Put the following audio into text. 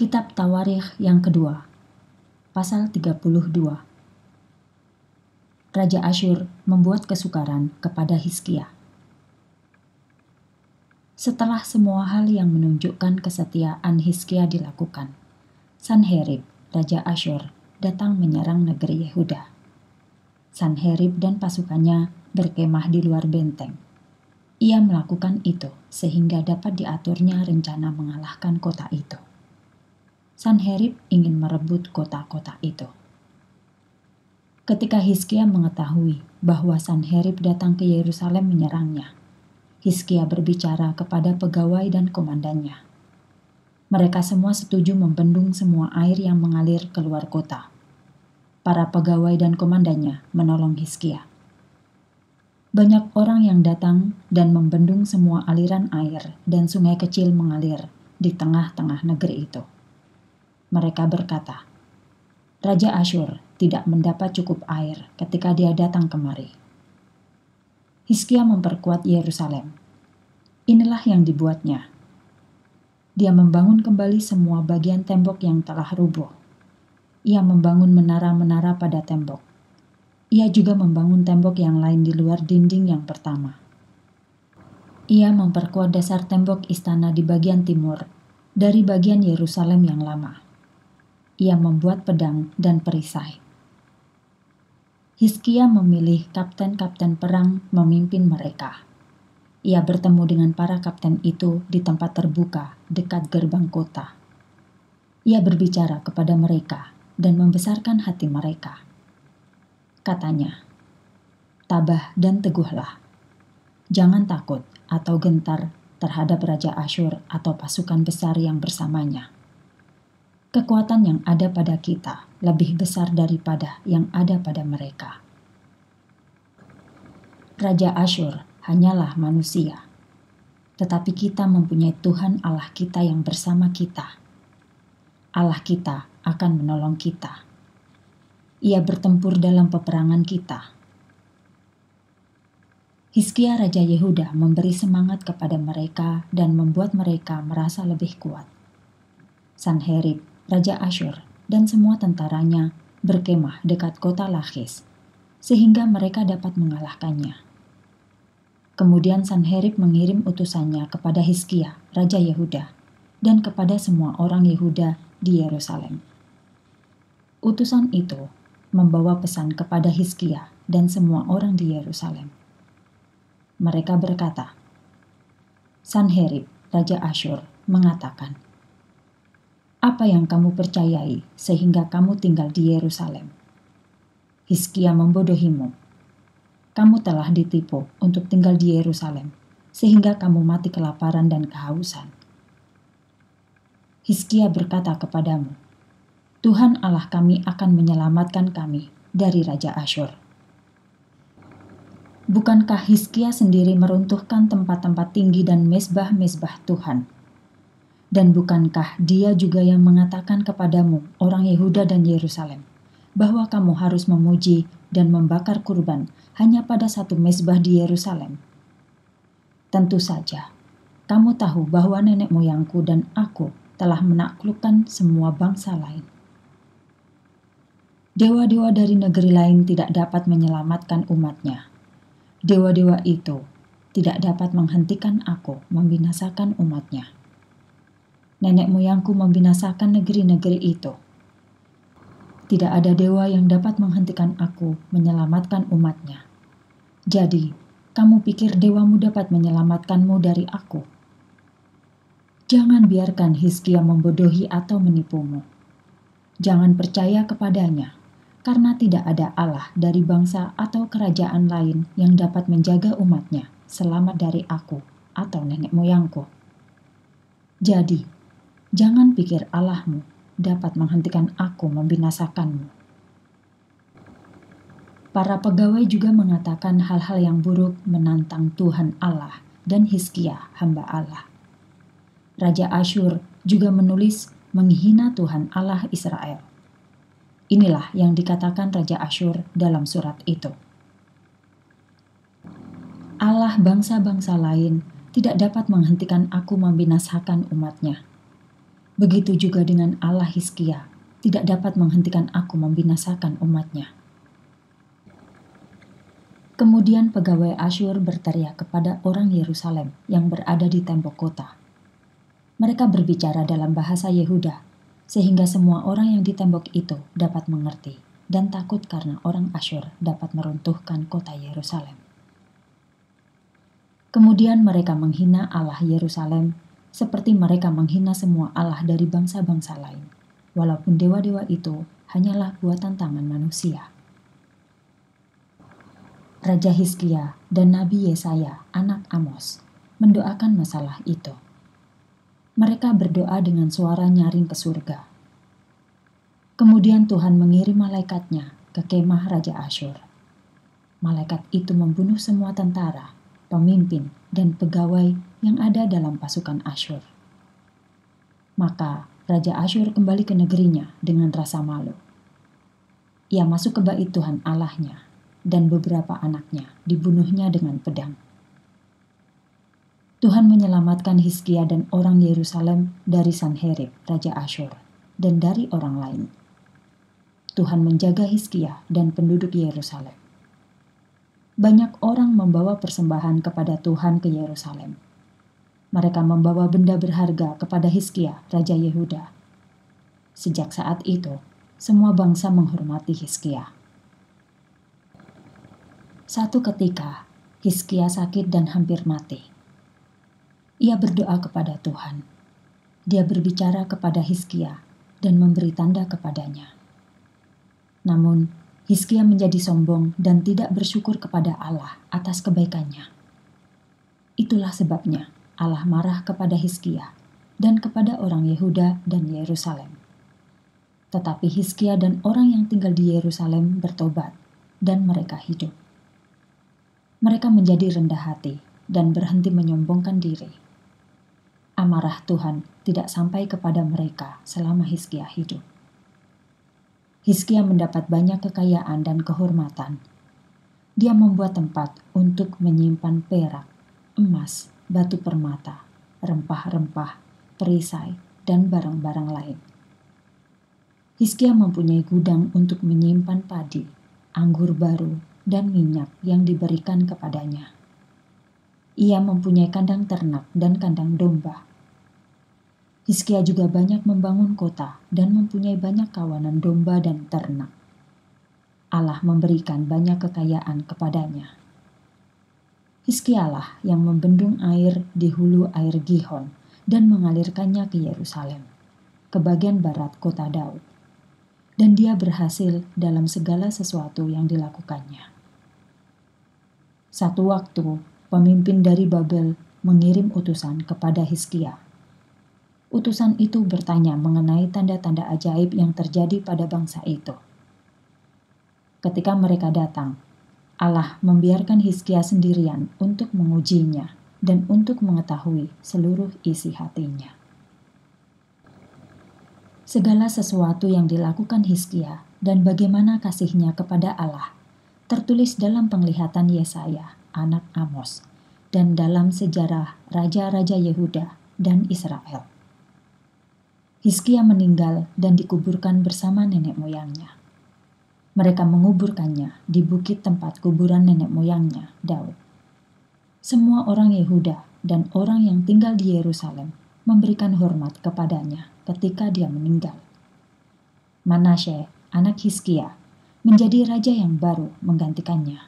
Kitab Tawarikh yang kedua, pasal 32. Raja Asyur membuat kesukaran kepada Hizkia. Setelah semua hal yang menunjukkan kesetiaan Hizkia dilakukan, Sanherib, Raja Asyur, datang menyerang negeri Yehuda. Sanherib dan pasukannya berkemah di luar benteng. Ia melakukan itu sehingga dapat diaturnya rencana mengalahkan kota itu. Sanherib ingin merebut kota-kota itu. Ketika Hizkia mengetahui bahwa Sanherib datang ke Yerusalem menyerangnya, Hizkia berbicara kepada pegawai dan komandannya. Mereka semua setuju membendung semua air yang mengalir keluar kota. Para pegawai dan komandannya menolong Hizkia. Banyak orang yang datang dan membendung semua aliran air dan sungai kecil mengalir di tengah-tengah negeri itu. Mereka berkata, Raja Asyur tidak mendapat cukup air ketika dia datang kemari. Hizkia memperkuat Yerusalem. Inilah yang dibuatnya. Dia membangun kembali semua bagian tembok yang telah rubuh. Ia membangun menara-menara pada tembok. Ia juga membangun tembok yang lain di luar dinding yang pertama. Ia memperkuat dasar tembok istana di bagian timur dari bagian Yerusalem yang lama ia membuat pedang dan perisai. Hizkia memilih kapten-kapten perang memimpin mereka. Ia bertemu dengan para kapten itu di tempat terbuka dekat gerbang kota. Ia berbicara kepada mereka dan membesarkan hati mereka. Katanya, "Tabah dan teguhlah. Jangan takut atau gentar terhadap Raja Asyur atau pasukan besar yang bersamanya." Kekuatan yang ada pada kita lebih besar daripada yang ada pada mereka. Raja Asyur hanyalah manusia, tetapi kita mempunyai Tuhan Allah kita yang bersama kita. Allah kita akan menolong kita. Ia bertempur dalam peperangan kita. Hizkia Raja Yehuda memberi semangat kepada mereka dan membuat mereka merasa lebih kuat. Sanherib Raja Asyur dan semua tentaranya berkemah dekat kota Lachis, sehingga mereka dapat mengalahkannya. Kemudian Sanherib mengirim utusannya kepada Hizkia, Raja Yehuda, dan kepada semua orang Yehuda di Yerusalem. Utusan itu membawa pesan kepada Hizkia dan semua orang di Yerusalem. Mereka berkata, Sanherib, Raja Asyur, mengatakan, apa yang kamu percayai sehingga kamu tinggal di Yerusalem? Hizkia membodohimu. Kamu telah ditipu untuk tinggal di Yerusalem, sehingga kamu mati kelaparan dan kehausan. Hizkia berkata kepadamu, Tuhan Allah kami akan menyelamatkan kami dari Raja Asyur. Bukankah Hizkia sendiri meruntuhkan tempat-tempat tinggi dan mesbah-mesbah Tuhan dan bukankah dia juga yang mengatakan kepadamu, orang Yehuda dan Yerusalem, bahwa kamu harus memuji dan membakar kurban hanya pada satu mezbah di Yerusalem? Tentu saja, kamu tahu bahwa nenek moyangku dan aku telah menaklukkan semua bangsa lain. Dewa-dewa dari negeri lain tidak dapat menyelamatkan umatnya. Dewa-dewa itu tidak dapat menghentikan aku membinasakan umatnya nenek moyangku membinasakan negeri-negeri itu. Tidak ada dewa yang dapat menghentikan aku menyelamatkan umatnya. Jadi, kamu pikir dewamu dapat menyelamatkanmu dari aku? Jangan biarkan Hizkia membodohi atau menipumu. Jangan percaya kepadanya, karena tidak ada Allah dari bangsa atau kerajaan lain yang dapat menjaga umatnya selamat dari aku atau nenek moyangku. Jadi, Jangan pikir Allahmu dapat menghentikan aku membinasakanmu. Para pegawai juga mengatakan hal-hal yang buruk menantang Tuhan Allah dan Hizkia hamba Allah. Raja Asyur juga menulis menghina Tuhan Allah Israel. Inilah yang dikatakan Raja Asyur dalam surat itu. Allah bangsa-bangsa lain tidak dapat menghentikan aku membinasakan umatnya Begitu juga dengan Allah Hiskia, tidak dapat menghentikan aku membinasakan umatnya. Kemudian pegawai Asyur berteriak kepada orang Yerusalem yang berada di tembok kota. Mereka berbicara dalam bahasa Yehuda, sehingga semua orang yang di tembok itu dapat mengerti dan takut karena orang Asyur dapat meruntuhkan kota Yerusalem. Kemudian mereka menghina Allah Yerusalem seperti mereka menghina semua Allah dari bangsa-bangsa lain, walaupun dewa-dewa itu hanyalah buatan tangan manusia. Raja Hizkia dan Nabi Yesaya, anak Amos, mendoakan masalah itu. Mereka berdoa dengan suara nyaring ke surga. Kemudian Tuhan mengirim malaikatnya ke kemah Raja Asyur. Malaikat itu membunuh semua tentara, pemimpin, dan pegawai yang ada dalam pasukan Asyur. Maka Raja Asyur kembali ke negerinya dengan rasa malu. Ia masuk ke bait Tuhan Allahnya, dan beberapa anaknya dibunuhnya dengan pedang. Tuhan menyelamatkan Hizkia dan orang Yerusalem dari Sanherib, Raja Asyur, dan dari orang lain. Tuhan menjaga Hizkia dan penduduk Yerusalem. Banyak orang membawa persembahan kepada Tuhan ke Yerusalem mereka membawa benda berharga kepada Hizkia, Raja Yehuda. Sejak saat itu, semua bangsa menghormati Hizkia. Satu ketika, Hizkia sakit dan hampir mati. Ia berdoa kepada Tuhan. Dia berbicara kepada Hizkia dan memberi tanda kepadanya. Namun, Hizkia menjadi sombong dan tidak bersyukur kepada Allah atas kebaikannya. Itulah sebabnya Allah marah kepada Hizkia dan kepada orang Yehuda dan Yerusalem. Tetapi Hizkia dan orang yang tinggal di Yerusalem bertobat dan mereka hidup. Mereka menjadi rendah hati dan berhenti menyombongkan diri. Amarah Tuhan tidak sampai kepada mereka selama Hizkia hidup. Hizkia mendapat banyak kekayaan dan kehormatan. Dia membuat tempat untuk menyimpan perak, emas, batu permata, rempah-rempah, perisai, dan barang-barang lain. Hizkia mempunyai gudang untuk menyimpan padi, anggur baru, dan minyak yang diberikan kepadanya. Ia mempunyai kandang ternak dan kandang domba. Hizkia juga banyak membangun kota dan mempunyai banyak kawanan domba dan ternak. Allah memberikan banyak kekayaan kepadanya. Hizkialah yang membendung air di hulu air Gihon dan mengalirkannya ke Yerusalem, ke bagian barat kota Daud. Dan dia berhasil dalam segala sesuatu yang dilakukannya. Satu waktu, pemimpin dari Babel mengirim utusan kepada Hizkia. Utusan itu bertanya mengenai tanda-tanda ajaib yang terjadi pada bangsa itu. Ketika mereka datang, Allah membiarkan Hizkia sendirian untuk mengujinya dan untuk mengetahui seluruh isi hatinya. Segala sesuatu yang dilakukan Hizkia dan bagaimana kasihnya kepada Allah tertulis dalam penglihatan Yesaya, anak Amos, dan dalam sejarah raja-raja Yehuda dan Israel. Hizkia meninggal dan dikuburkan bersama nenek moyangnya. Mereka menguburkannya di bukit tempat kuburan nenek moyangnya, Daud. Semua orang Yehuda dan orang yang tinggal di Yerusalem memberikan hormat kepadanya ketika dia meninggal. Manasye, anak Hizkia, menjadi raja yang baru menggantikannya.